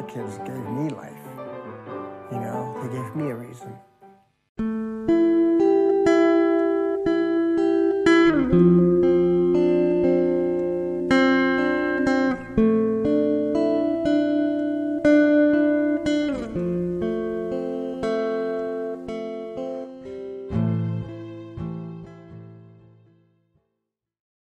My kids gave me life. You know, they gave me a reason.